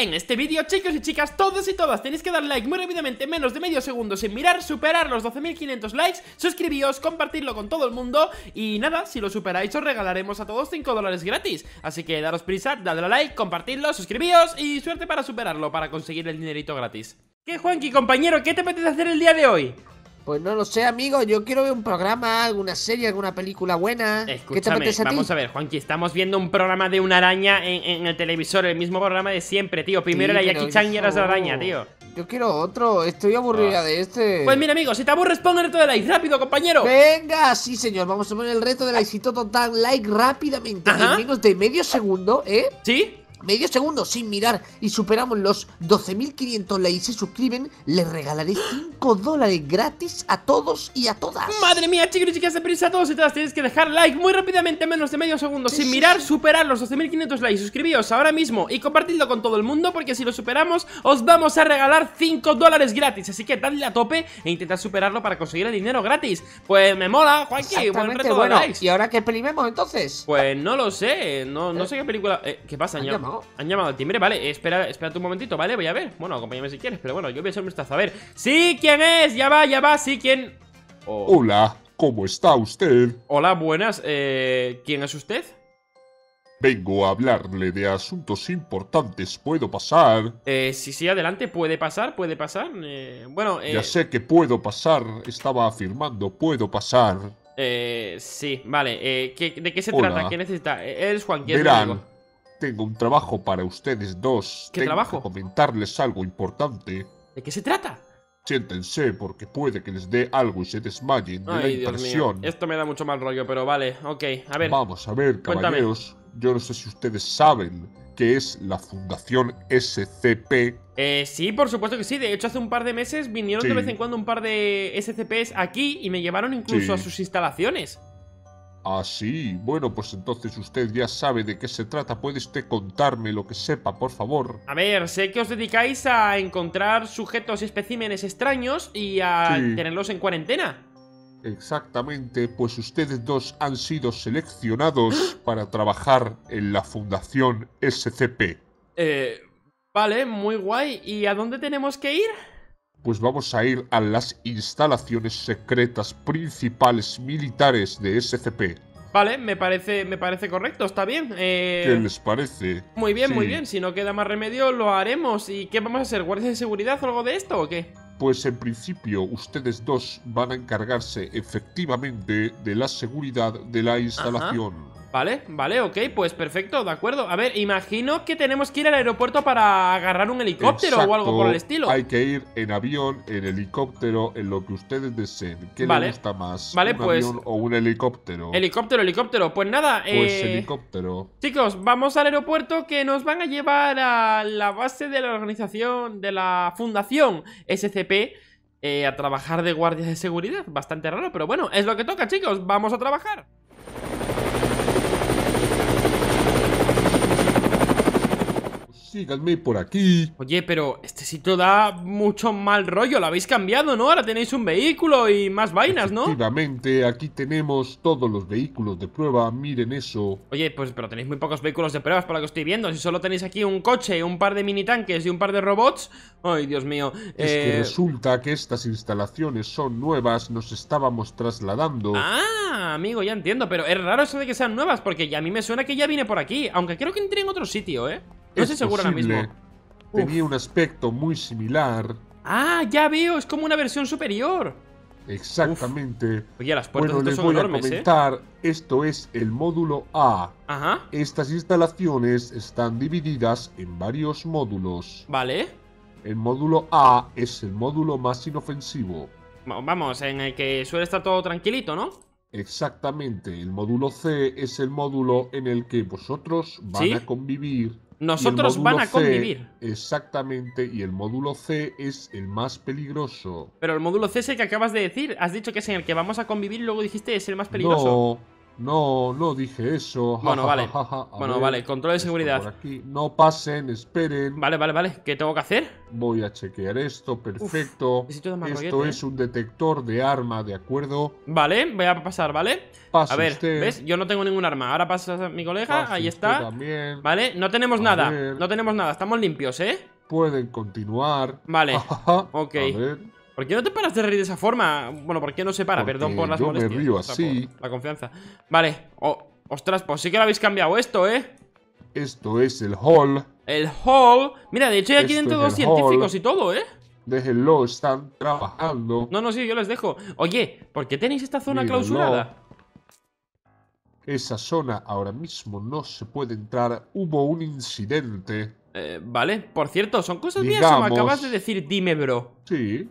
En este vídeo, chicos y chicas, todos y todas tenéis que dar like muy rápidamente, menos de medio segundo sin mirar, superar los 12.500 likes, suscribíos, compartirlo con todo el mundo y nada, si lo superáis os regalaremos a todos 5 dólares gratis. Así que daros prisa, dadle a like, compartidlo, suscribíos y suerte para superarlo, para conseguir el dinerito gratis. ¿Qué, Juanqui, compañero? ¿Qué te apetece hacer el día de hoy? Pues no lo sé, amigo. Yo quiero ver un programa, alguna serie, alguna película buena. ¿Qué te apetece a ti? Vamos a ver, Juanqui. Estamos viendo un programa de una araña en, el televisor, el mismo programa de siempre, tío. Primero era Jackie Chan y era la araña, tío. Yo quiero otro, estoy aburrida ah. de este. Pues mira, amigo, si te aburres, pon el reto de like, rápido, compañero. Venga, sí, señor, vamos a poner el reto de like, total, like rápidamente, en menos de medio segundo, ¿eh? ¿Sí? Medio segundo sin mirar y superamos los 12.500 likes y se suscriben, les regalaré 5 dólares gratis a todos y a todas. Madre mía, chicos y chicas, de prisa a todos y todas tienes que dejar like muy rápidamente, menos de medio segundo, sin mirar, superar los 12.500 likes. Suscribíos ahora mismo y compartidlo con todo el mundo porque si lo superamos os vamos a regalar 5 dólares gratis. Así que dadle a tope e intentad superarlo para conseguir el dinero gratis. Pues me mola, Juanqui, buen reto bueno, de likes. ¿Y ahora qué pelimemos entonces? Pues no lo sé, no, no sé qué película... Eh, ¿Qué pasa, ño? Han llamado al timbre, vale, espera, espera un momentito, ¿vale? Voy a ver, bueno, acompáñame si quieres Pero bueno, yo voy a hacer un vistazo, a ver Sí, ¿quién es? Ya va, ya va, sí, ¿quién? Oh. Hola, ¿cómo está usted? Hola, buenas, eh, ¿quién es usted? Vengo a hablarle de asuntos importantes, ¿puedo pasar? Eh, sí, sí, adelante, puede pasar, puede pasar eh, Bueno, eh... Ya sé que puedo pasar, estaba afirmando, puedo pasar Eh, sí, vale, eh, ¿de qué se trata? ¿Qué necesita? Eres Juan, ¿quién Verán, tengo un trabajo para ustedes dos. ¿Qué trabajo? comentarles algo importante. ¿De qué se trata? Siéntense, porque puede que les dé algo y se desmayen de la impresión. Esto me da mucho mal rollo, pero vale, ok, a ver. Vamos a ver, caballeros. Yo no sé si ustedes saben qué es la Fundación SCP. Eh, sí, por supuesto que sí. De hecho, hace un par de meses vinieron de vez en cuando un par de SCPs aquí y me llevaron incluso a sus instalaciones. Ah, sí. Bueno, pues entonces usted ya sabe de qué se trata. ¿Puede usted contarme lo que sepa, por favor? A ver, sé que os dedicáis a encontrar sujetos y especímenes extraños y a tenerlos en cuarentena. Exactamente, pues ustedes dos han sido seleccionados para trabajar en la Fundación SCP. Eh, vale, muy guay. ¿Y a dónde tenemos que ir? Pues vamos a ir a las instalaciones secretas principales militares de SCP. Vale, me parece, me parece correcto, está bien. Eh... ¿Qué les parece? Muy bien, muy bien. Si no queda más remedio, lo haremos. ¿Y qué vamos a hacer? ¿Guardias de seguridad o algo de esto o qué? Pues en principio ustedes dos van a encargarse efectivamente de la seguridad de la instalación. Vale, vale, ok, pues perfecto, de acuerdo. A ver, imagino que tenemos que ir al aeropuerto para agarrar un helicóptero o algo por el estilo. Hay que ir en avión, en helicóptero, en lo que ustedes deseen. ¿Qué les gusta más? Vale, ¿Un pues. Avión o un helicóptero? Helicóptero, helicóptero. Pues nada, Pues eh, helicóptero. Chicos, vamos al aeropuerto que nos van a llevar a la base de la organización, de la fundación SCP. Eh, a trabajar de guardias de seguridad. Bastante raro, pero bueno, es lo que toca, chicos. Vamos a trabajar. Síganme por aquí. Oye, pero este sitio da mucho mal rollo, lo habéis cambiado, ¿no? Ahora tenéis un vehículo y más vainas, ¿no? Efectivamente, aquí tenemos todos los vehículos de prueba, miren eso. Oye, pues pero tenéis muy pocos vehículos de pruebas por lo que estoy viendo. Si solo tenéis aquí un coche, un par de mini tanques y un par de robots. Ay, Dios mío. Es que eh, resulta que estas instalaciones son nuevas, nos estábamos trasladando. Ah, amigo, ya entiendo, pero es raro eso de que sean nuevas porque ya a mí me suena que ya vine por aquí, aunque creo que entré en otro sitio, ¿eh? No estoy seguro ahora mismo. Tenía un aspecto muy similar. Ah, ya veo, es como una versión superior. Exactamente. Oye, las puertas bueno, les son voy enormes, a comentar, esto es el módulo A. Ajá. Estas instalaciones están divididas en varios módulos. Vale. El módulo A es el módulo más inofensivo. Vamos, en el que suele estar todo tranquilito, ¿no? Exactamente. El módulo C es el módulo en el que vosotros van a convivir nosotros van a convivir. exactamente, y el módulo C es el más peligroso. Pero el módulo C es el que acabas de decir. Has dicho que es en el que vamos a convivir y luego dijiste es el más peligroso. No, no dije eso. Bueno, ja, vale. ja, ja. A Bueno, ver, vale, control de seguridad. por aquí. No pasen, esperen. Vale, vale, vale. ¿Qué tengo que hacer? Voy a chequear esto, perfecto. esto rollete, ¿eh? es un detector de arma, ¿de acuerdo? Vale, voy a pasar, ¿vale? Pase A ver, usted. ¿ves? Yo no tengo ningún arma. Ahora pasa mi colega, pase ahí está. También. Vale, no tenemos A nada. ver. No tenemos nada, estamos limpios, ¿eh? Pueden continuar. Vale. Ok. A ver. ¿Por qué no te paras de reír de esa forma? Bueno, ¿por qué no se para? Porque Perdón por las yo me molestias. río o sea, así. la confianza. Vale. Oh, ostras, pues sí que lo habéis cambiado esto, ¿eh? Esto es el hall. El hall. Mira, de hecho hay aquí Esto dentro dos científicos hall. y todo, ¿eh? Déjenlo, están trabajando. No, no, sí, yo les dejo. Oye, ¿por qué tenéis esta zona clausurada? Esa zona ahora mismo no se puede entrar. Hubo un incidente. Eh, vale, por cierto, ¿son cosas mías o me acabas de decir dime, bro? Sí.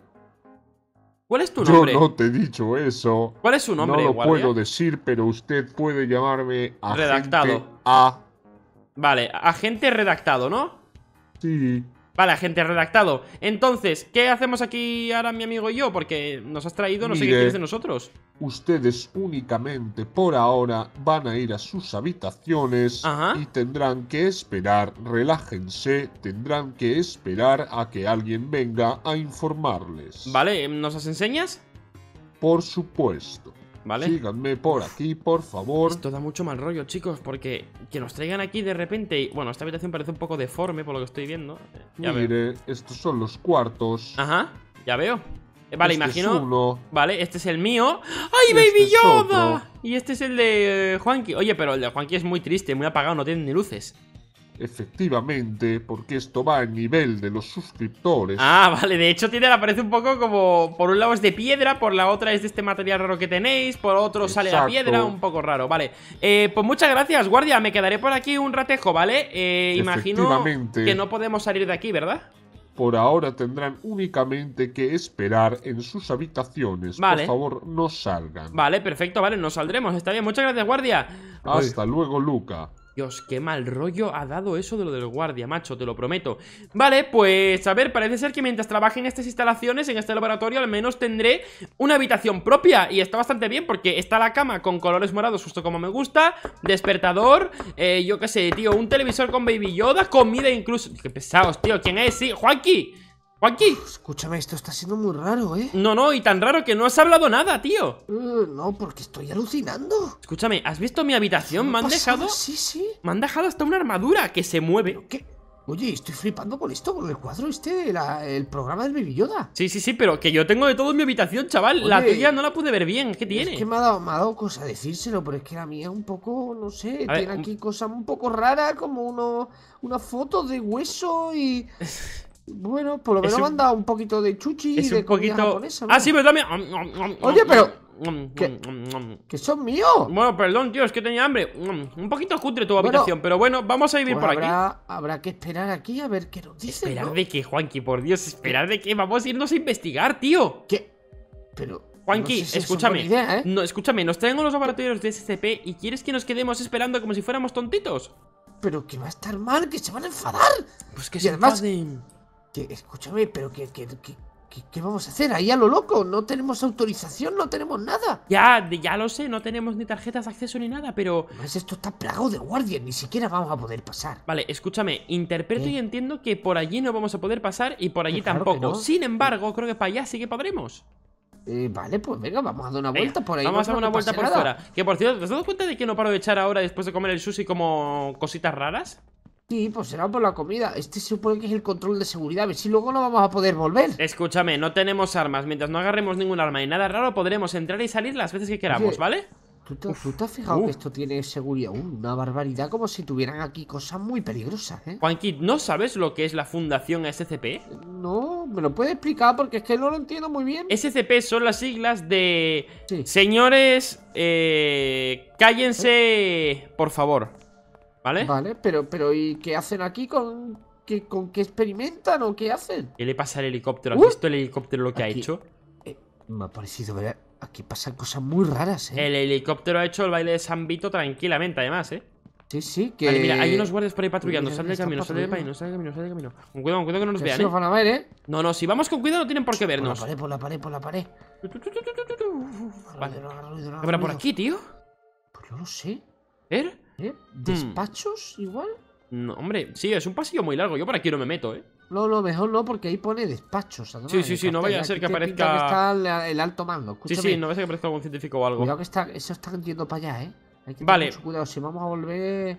¿Cuál es tu Yo nombre? no te he dicho eso. ¿Cuál es su nombre, no lo guardia? puedo decir, pero usted puede llamarme agente Redactado. A. Vale, agente redactado, ¿no? Sí. Vale, agente redactado. Entonces, ¿qué hacemos aquí ahora mi amigo y yo? Porque nos has traído, no sé qué quieres de nosotros. Ustedes únicamente por ahora van a ir a sus habitaciones Ajá. y tendrán que esperar, relájense, tendrán que esperar a que alguien venga a informarles. Vale, ¿nos las enseñas? Por supuesto. Vale. Síganme por aquí, por favor. Esto da mucho mal rollo, chicos, porque que nos traigan aquí de repente y... Bueno, esta habitación parece un poco deforme por lo que estoy viendo. Eh, Ya veo. Mire, estos son los cuartos. Ajá, ya veo. Eh, Vale, Este imagino... Es uno. Vale, este es el mío. ¡Ay, Y Baby este es Yoda! Y este es el de eh, Juanqui. Oye, pero el de Juanqui es muy triste, muy apagado, no tiene ni luces. Efectivamente, porque esto va a nivel de los suscriptores. Ah, vale, de hecho tiene la pared un poco como... Por un lado es de piedra, por la otra es de este material raro que tenéis, por otro sale la piedra, un poco raro, vale. Eh, pues muchas gracias, guardia, me quedaré por aquí un ratejo, ¿vale? Eh, imagino que no podemos salir de aquí, ¿verdad? Por ahora tendrán únicamente que esperar en sus habitaciones. Vale. Por favor, no salgan. Vale, perfecto, vale, nos saldremos, está bien, muchas gracias, guardia. Hasta luego, Luca. Dios, qué mal rollo ha dado eso de lo del guardia, macho, te lo prometo. Vale, pues a ver, parece ser que mientras trabaje en estas instalaciones, en este laboratorio, al menos tendré una habitación propia. Y está bastante bien porque está la cama con colores morados, justo como me gusta. Despertador, eh, yo qué sé, tío, un televisor con Baby Yoda, comida incluso. Qué pesados, tío, ¿quién es? Sí, Juanqui. Juanqui. Escúchame, esto está siendo muy raro, ¿eh? No, no, y tan raro que no has hablado nada, tío. Eh, no, porque estoy alucinando. Escúchame, ¿has visto mi habitación? ¿Qué Me han dejado... Sí, sí. Me han dejado hasta una armadura que se mueve. ¿Pero qué? Oye, estoy flipando con esto, con el cuadro este, la- el programa del Baby Yoda. Sí, sí, sí, pero que yo tengo de todo en mi habitación, chaval. La tuya no la pude ver bien. ¿Qué tiene? Es que me ha, dado, me ha dado cosa decírselo, pero es que la mía es un poco, no sé, A ver, tiene un- aquí cosas un poco raras, como uno, una foto de hueso y... Bueno, por lo menos han dado un poquito de chuchi es de un comida poquito. japonesa, ah, sí, pero también. Oye, pero- ¿Qué? ¿Que son míos? Bueno, perdón, tío, es que tenía hambre. Un poquito cutre tu Bueno, habitación, pero bueno, vamos a vivir Pues por aquí. habrá, que esperar aquí a ver qué nos dicen, Esperar ¿no? de qué, Juanqui, por Dios, esperar de qué. Vamos a irnos a investigar, tío. ¿Qué? Pero... Juanqui, no sé si es escúchame. idea, ¿eh? No, escúchame, nos traen los laboratorios de SCP y quieres que nos quedemos esperando como si fuéramos tontitos. Pero que va a estar mal, que se van a enfadar. Pues que Y se además- enfaden. Que, escúchame, pero que, que, que, que- ¿qué vamos a hacer? Ahí a lo loco, no tenemos autorización, no tenemos nada. Ya, ya lo sé, no tenemos ni tarjetas de acceso ni nada, pero. Además, esto está plagado de guardias, ni siquiera vamos a poder pasar. Vale, escúchame, interpreto ¿Qué? y entiendo que por allí no vamos a poder pasar y por allí Claro tampoco. no. Sin embargo, creo que para allá sí que podremos. Eh, vale, pues venga, vamos a dar una Venga, vuelta por ahí. Vamos a dar una vuelta por nada. fuera. Que por cierto, ¿te has dado cuenta de que no paro de echar ahora después de comer el sushi como cositas raras? Sí, pues será por la comida. Este se supone que es el control de seguridad. A ver si luego no vamos a poder volver. Escúchame, no tenemos armas. Mientras no agarremos ningún arma y nada raro, podremos entrar y salir las veces que queramos, Oye, ¿vale? ¿Tú te, tú te has fijado que esto tiene seguridad? Uh, una barbaridad, como si tuvieran aquí cosas muy peligrosas, ¿eh? Juanqui, ¿no sabes lo que es la Fundación SCP? No, ¿me lo puedes explicar? Porque es que no lo entiendo muy bien. SCP son las siglas de... Sí. Señores, eh... Cállense, por favor. ¿Vale? Vale, pero, pero ¿y qué hacen aquí con qué, con qué experimentan o qué hacen? ¿Qué le pasa al helicóptero? ¿Has Uh. visto el helicóptero lo que ha hecho? Eh, me ha parecido ver. Aquí pasan cosas muy raras, ¿eh? El helicóptero ha hecho el baile de San Vito tranquilamente, además, ¿eh? Sí, sí, que. Vale, mira, hay unos guardias por ahí patrullando. Sal del están camino, sal del camino, sal del camino, sal del camino. Con cuidado, con cuidado que no nos vean, ¿eh? nos van a ver, ¿eh? No, no, si vamos con cuidado no tienen por qué Por la vernos. pared, por la pared, por la pared. Vale. No haga ruido, no haga ¿Qué habrá por aquí, tío? Pues Yo no sé. ¿Er? ¿Eh? ¿Despachos igual? No, hombre, sí, es un pasillo muy largo. Yo por aquí no me meto, ¿eh? No, no, mejor no, porque ahí pone despachos. Sí, sí, sí, no vaya a ser que aparezca- que está el, alto mando. Sí, Escúchame, sí, no ves que parezca algún científico o algo. Cuidado que está, eso está yendo para allá, ¿eh? Hay que tener Vale. mucho cuidado. Si vamos a volver.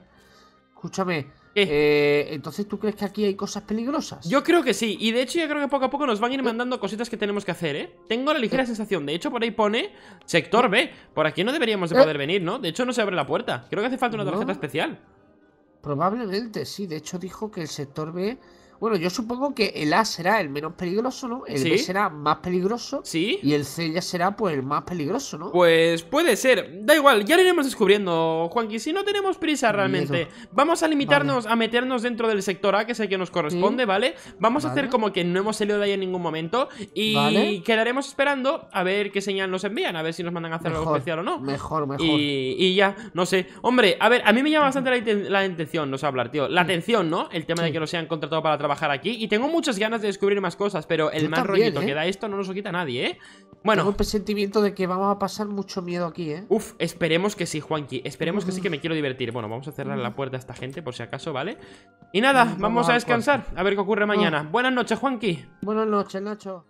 Escúchame. Eh, entonces, ¿tú crees que aquí hay cosas peligrosas? Yo creo que sí, y de hecho yo creo que poco a poco nos van a ir mandando cositas que tenemos que hacer, ¿eh? Tengo la ligera sensación, de hecho por ahí pone sector B, por aquí no deberíamos de Eh. poder venir, ¿no? De hecho no se abre la puerta, creo que hace falta una tarjeta No. especial Probablemente, sí. De hecho, dijo que el sector B. Bueno, yo supongo que el A será el menos peligroso, ¿no? El Sí. B será más peligroso. ¿Sí? Y el C ya será, pues, el más peligroso, ¿no? Pues puede ser, da igual, ya lo iremos descubriendo, Juanqui, si no tenemos prisa realmente. Miedo. Vamos a limitarnos a meternos dentro del sector A, que es el que nos corresponde, Sí. ¿vale? Vamos a hacer como que no hemos salido de ahí en ningún momento y Vale. quedaremos esperando a ver qué señal nos envían, a ver si nos mandan a hacer algo especial o no. Mejor, mejor. Y, y ya, no sé. Hombre, a ver, a mí me llama bastante la, la intención, no sé hablar, tío. La atención, ¿no? El tema de que nos hayan contratado para trabajar aquí. Y tengo muchas ganas de descubrir más cosas, pero el Yo mal también, rollito ¿eh? que da esto no nos lo quita nadie, ¿eh? Tengo Bueno, el presentimiento de que vamos a pasar mucho miedo aquí, ¿eh? uff, esperemos que sí, Juanqui. Esperemos que sí que me quiero divertir. Bueno, vamos a cerrar la puerta a esta gente por si acaso, ¿vale? Y nada, Vamos vamos a descansar, a ver qué ocurre mañana. Buenas noches, Juanqui. Buenas noches, Nacho.